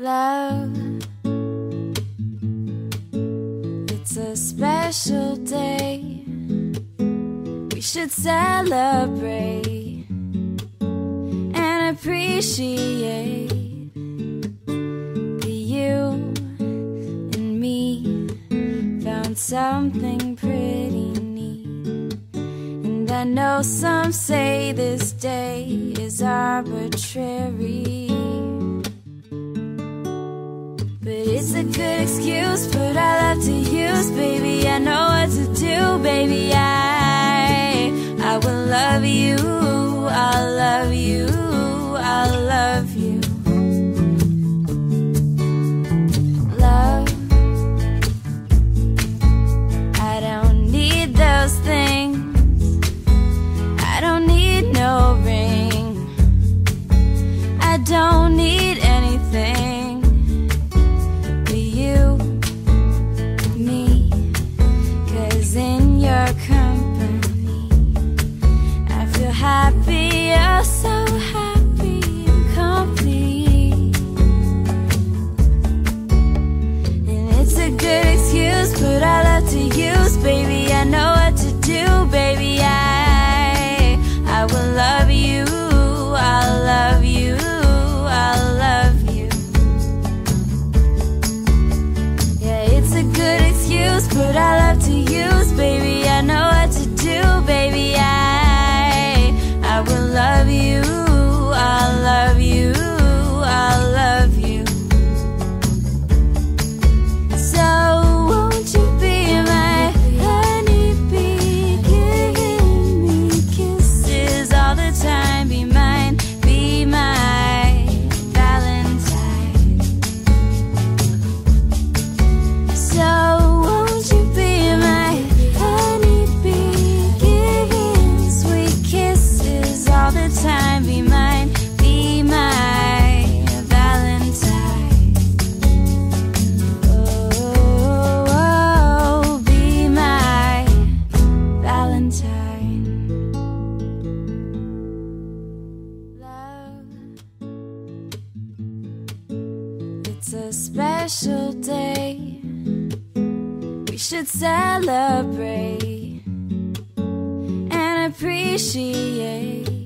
love. It's a special day. We should celebrate and appreciate that you and me found something pretty neat. And I know some say this day is arbitrary. But it's a good excuse, but I love to use, baby, I know what to do. It's a special day. We should celebrate and appreciate.